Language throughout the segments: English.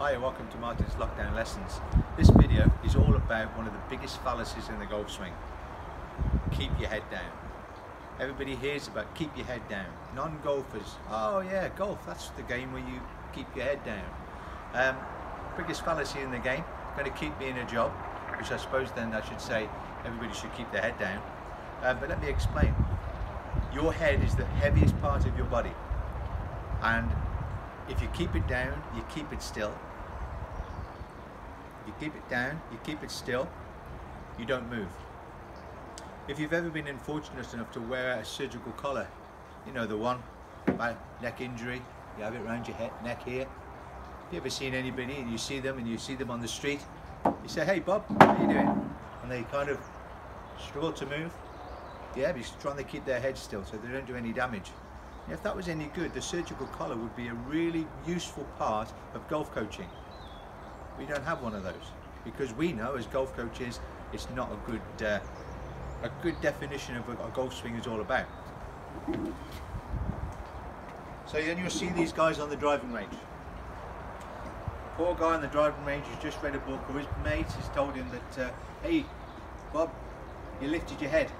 Hi welcome to Martin's Lockdown Lessons. This video is all about one of the biggest fallacies in the golf swing. Keep your head down. Everybody hears about keep your head down. Non-golfers, oh yeah, golf, that's the game where you keep your head down. Um, biggest fallacy in the game, going to keep me in a job, which I suppose then I should say everybody should keep their head down. Uh, but let me explain. Your head is the heaviest part of your body. And if you keep it down, you keep it still, you keep it down, you keep it still, you don't move. If you've ever been unfortunate enough to wear a surgical collar, you know the one, by neck injury, you have it around your head, neck here. Have you ever seen anybody and you see them and you see them on the street, you say, hey Bob, how are you doing? And they kind of struggle to move. Yeah, because trying to keep their head still so they don't do any damage. If that was any good, the surgical collar would be a really useful part of golf coaching. We don't have one of those because we know as golf coaches it's not a good uh, a good definition of what a golf swing is all about. So then you'll see these guys on the driving range. Poor guy on the driving range has just read a book or his mate has told him that, uh, hey Bob, you lifted your head,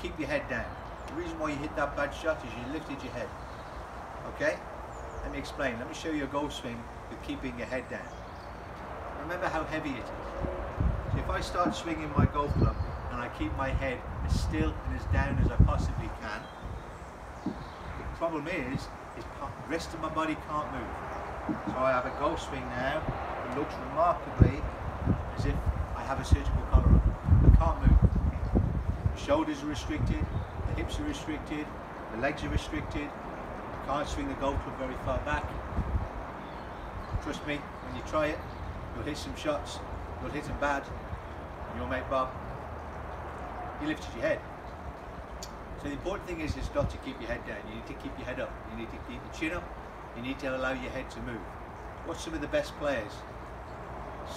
keep your head down. The reason why you hit that bad shot is you lifted your head. Okay? Let me explain. Let me show you a golf swing with keeping your head down. Remember how heavy it is. So if I start swinging my golf club and I keep my head as still and as down as I possibly can, the problem is, is the rest of my body can't move. So I have a golf swing now that looks remarkably as if I have a surgical collar on. I can't move. Shoulders are restricted, the hips are restricted, the legs are restricted, you can't swing the golf club very far back. Trust me, when you try it, You'll hit some shots, you'll hit them bad, and your mate Bob, he lifted your head. So the important thing is, is not to keep your head down. You need to keep your head up. You need to keep your chin up. You need to allow your head to move. Watch some of the best players.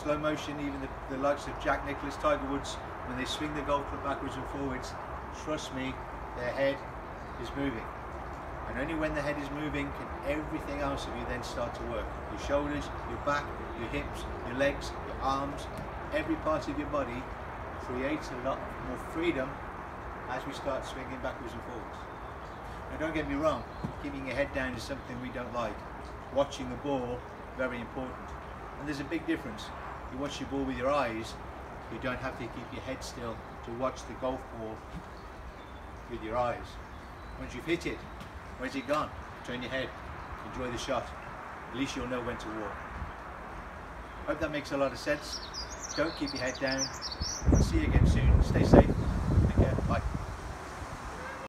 Slow motion, even the, the likes of Jack Nicklaus, Tiger Woods, when they swing the golf club backwards and forwards, trust me, their head is moving. And only when the head is moving can everything else of you then start to work. Your shoulders, your back, your hips, your legs, your arms, every part of your body creates a lot more freedom as we start swinging backwards and forwards. Now don't get me wrong, keeping your head down is something we don't like. Watching the ball, very important. And there's a big difference. You watch your ball with your eyes, you don't have to keep your head still to watch the golf ball with your eyes. Once you've hit it, Where's it gone? Turn your head. Enjoy the shot. At least you'll know when to walk. Hope that makes a lot of sense. Don't keep your head down. See you again soon. Stay safe.